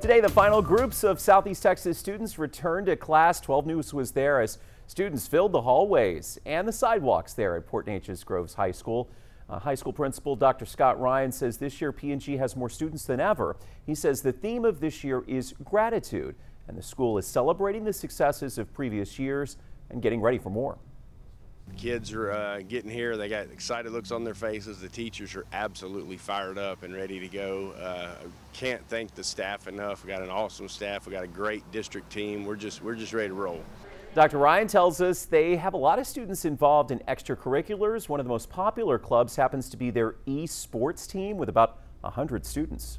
Today, the final groups of Southeast Texas students returned to class. 12 News was there as students filled the hallways and the sidewalks there at Port Neches Groves High School. Uh, high school principal Dr. Scott Ryan says this year P&G has more students than ever. He says the theme of this year is gratitude, and the school is celebrating the successes of previous years and getting ready for more. Kids are uh, getting here. They got excited looks on their faces. The teachers are absolutely fired up and ready to go. Uh, can't thank the staff enough. We got an awesome staff. We got a great district team. We're just we're just ready to roll. Dr. Ryan tells us they have a lot of students involved in extracurriculars. One of the most popular clubs happens to be their esports team with about 100 students.